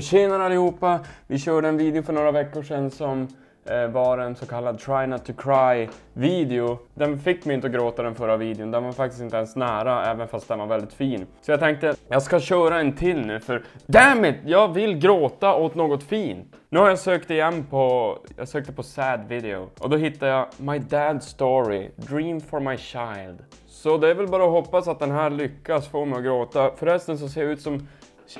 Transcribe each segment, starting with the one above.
Så allihopa! Vi körde en video för några veckor sedan som eh, var en så kallad Try Not To Cry video. Den fick mig inte att gråta den förra videon, den var faktiskt inte ens nära även fast den var väldigt fin. Så jag tänkte, jag ska köra en till nu för damn it, jag vill gråta åt något fint. Nu har jag sökt igen på, jag sökte på sad video och då hittade jag My Dad's Story, Dream for My Child. Så det är väl bara att hoppas att den här lyckas få mig att gråta. Förresten så ser jag ut som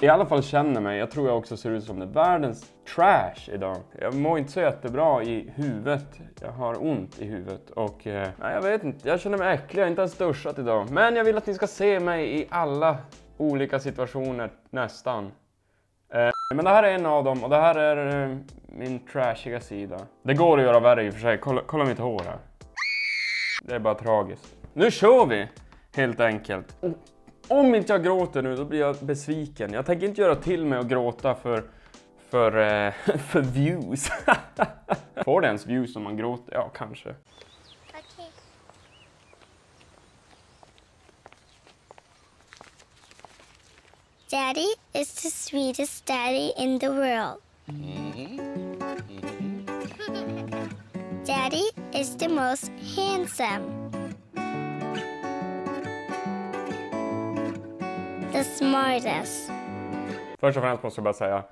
i alla fall känner mig, jag tror jag också ser ut som det världens trash idag. Jag mår inte så jättebra i huvudet. Jag har ont i huvudet och eh, jag vet inte, jag känner mig äcklig, jag har inte ens duschat idag. Men jag vill att ni ska se mig i alla olika situationer, nästan. Eh, men det här är en av dem och det här är eh, min trashiga sida. Det går att göra värre i och för sig, kolla, kolla mitt hår här. Det är bara tragiskt. Nu kör vi! Helt enkelt. Om inte jag gråter nu, då blir jag besviken. Jag tänker inte göra till mig och gråta för, för, eh, för views. Får det ens views om man gråter? Ja, kanske. Okay. Daddy is the sweetest daddy in the world. Daddy is the most handsome. The smartest. Först och främst måste jag bara säga,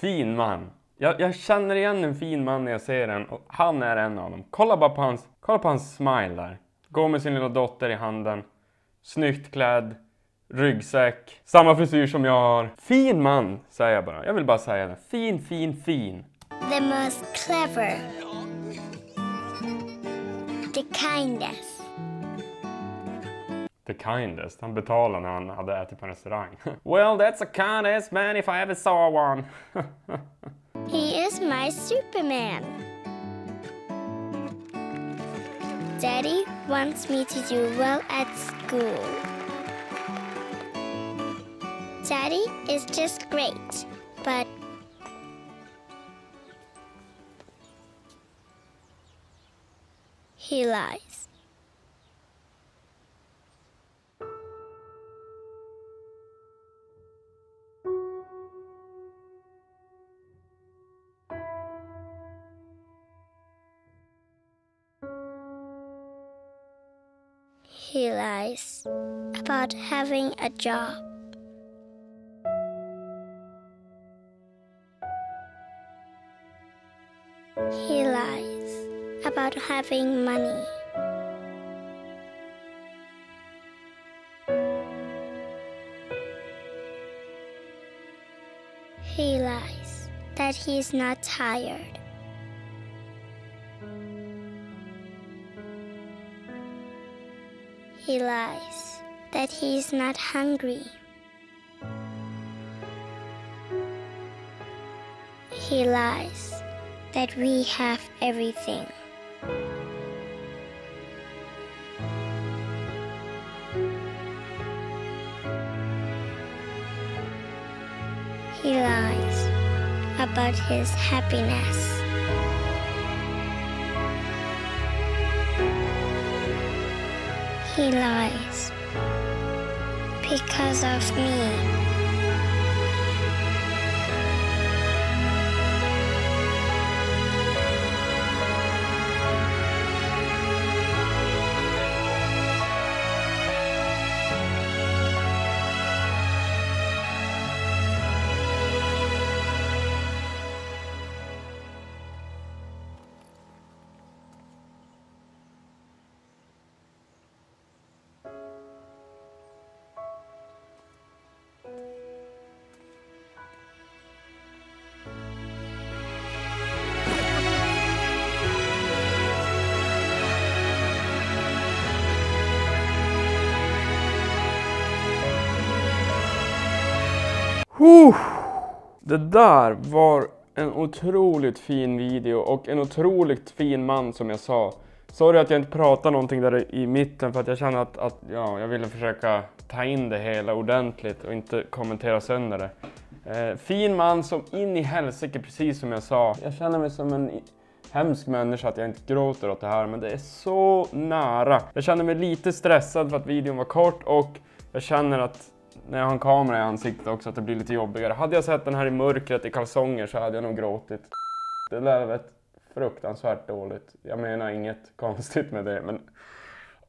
fin man. Jag, jag känner igen en fin man när jag ser den och han är en av dem. Kolla bara på hans, kolla på hans smile där. Går med sin lilla dotter i handen. Snyggt klädd. Ryggsäck. Samma frisyr som jag har. Fin man, säger jag bara. Jag vill bara säga det. Fin, fin, fin. The most clever. The kindest. The kindest. Han betalade när han hade ätit på en restaurang. well, that's a kindest man if I ever saw one. He is my Superman. Daddy wants me to do well at school. Daddy is just great, but he lies. He lies about having a job. He lies about having money. He lies that he's not tired. He lies that he's not hungry. He lies that we have everything. He lies about his happiness. He lies because of me. Huh. Det där var en otroligt fin video och en otroligt fin man som jag sa. Sorry att jag inte pratade någonting där i mitten för att jag kände att, att ja, jag ville försöka ta in det hela ordentligt och inte kommentera sönder det. Eh, fin man som in i helsike, precis som jag sa. Jag känner mig som en hemsk människa att jag inte gråter åt det här, men det är så nära. Jag känner mig lite stressad för att videon var kort och jag känner att när jag har en kamera i ansiktet också att det blir lite jobbigare. Hade jag sett den här i mörkret i kalsonger så hade jag nog gråtit. Det lät varit fruktansvärt dåligt. Jag menar inget konstigt med det men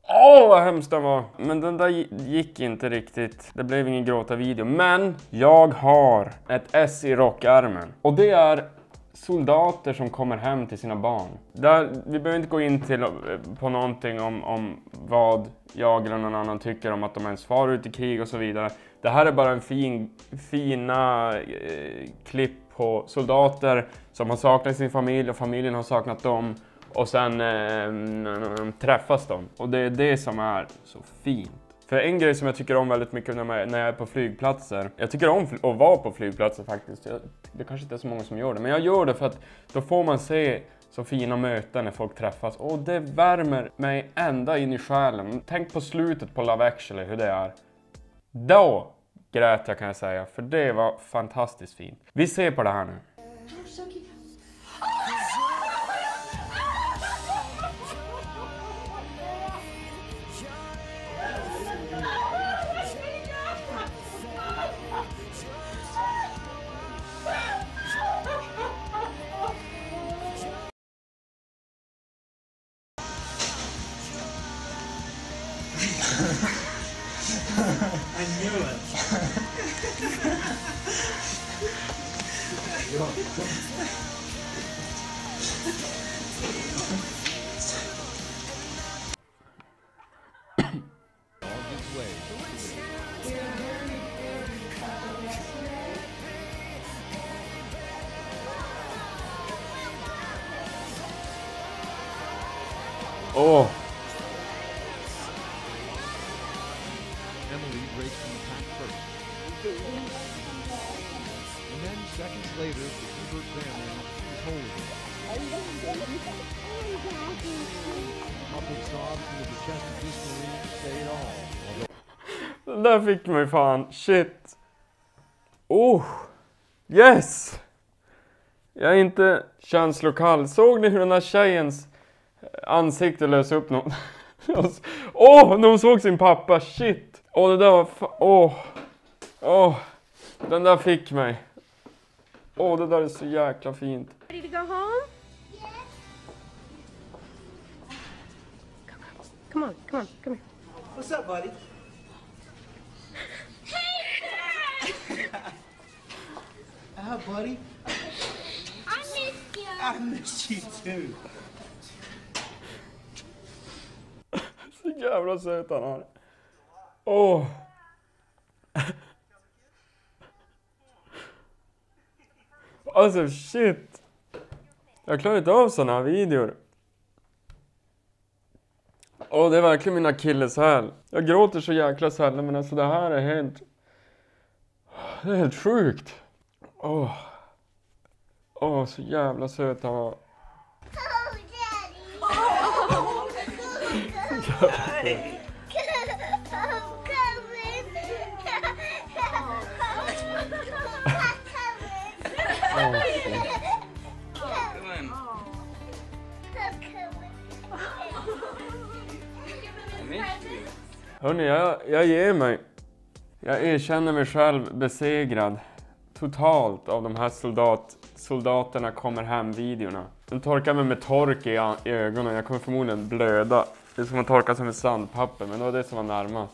Åh vad hemskt den var! Men den där gick inte riktigt. Det blev ingen gråta-video. Men jag har ett S i rockärmen. Och det är soldater som kommer hem till sina barn. Där, vi behöver inte gå in till, eh, på någonting om, om vad jag eller någon annan tycker om att de ens far ut i krig och så vidare. Det här är bara en fin, fina eh, klipp på soldater som har saknat sin familj och familjen har saknat dem. Och sen eh, träffas de. Och det är det som är så fint. För en grej som jag tycker om väldigt mycket när, jag är på flygplatser. Jag tycker om att vara på flygplatser faktiskt. det kanske inte är så många som gör det. Men jag gör det för att då får man se så fina möten när folk träffas. Och det värmer mig ända in i själen. Tänk på slutet på Love actually, hur det är. Då grät jag kan jag säga. För det var fantastiskt fint. Vi ser på det här nu. I knew it. Oh. Där fick mig fan. Shit. Oh. Yes! Jag är inte känslokall. Såg ni hur den här tjejens ansikte lös upp något? Åh, oh, när hon såg sin pappa. Shit! Åh, oh, det där var fa- Åh. Oh. Oh. Den där fick mig. Åh, oh, det där är så jäkla fint. Ready to go home? Come on, come on, come here. What's up, buddy? Ah, buddy. I missed you. I missed you too. Så jävla söt han är. Åh. Alltså shit. Jag klarar inte av såna här videor. Åh, det är verkligen min akilleshäl. Jag gråter så jäkla sällan men alltså det här är helt... Det är helt sjukt. Åh. Åh, så jävla söt han var. Oh, Daddy. Hörni, jag, jag ger mig. Jag erkänner mig själv besegrad. Totalt av de här soldat, soldaterna kommer hem-videorna. De torkar mig med tork i, i ögonen. Jag kommer förmodligen blöda. Det är som att torka sig med sandpapper, men det var det som var närmast.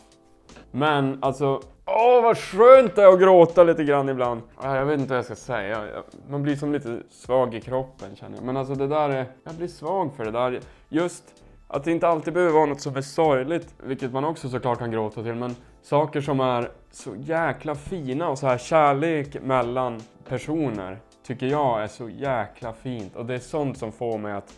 Men alltså, åh vad skönt det är att gråta lite grann ibland. Jag vet inte vad jag ska säga. Man blir som lite svag i kroppen känner jag. Men alltså det där är, jag blir svag för det där. Just att det inte alltid behöver vara något som är sorgligt, vilket man också såklart kan gråta till, men saker som är så jäkla fina och så här kärlek mellan personer tycker jag är så jäkla fint och det är sånt som får mig att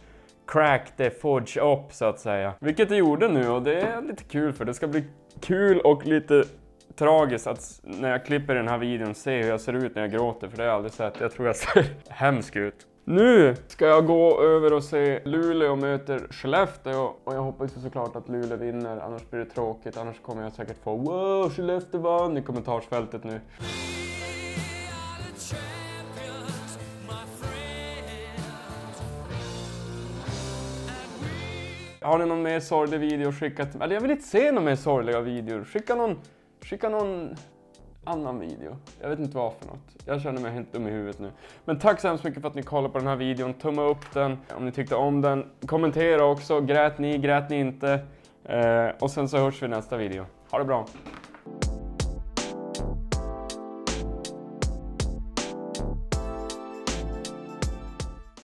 crack the fudge up så att säga. Vilket det gjorde nu och det är lite kul för det ska bli kul och lite tragiskt att när jag klipper den här videon se hur jag ser ut när jag gråter för det har jag aldrig sett. Jag tror jag ser hemsk ut. Nu ska jag gå över och se Luleå möter Skellefteå och jag hoppas ju såklart att Luleå vinner annars blir det tråkigt annars kommer jag säkert få wow Skellefteå vann i kommentarsfältet nu. Har ni någon mer sorglig video skickat? Eller jag vill inte se några mer sorgliga videor. Skicka någon, skicka någon annan video. Jag vet inte vad för något. Jag känner mig helt dum i huvudet nu. Men tack så hemskt mycket för att ni kollade på den här videon. Tumma upp den om ni tyckte om den. Kommentera också. Grät ni? Grät ni inte? Eh, och sen så hörs vi i nästa video. Ha det bra!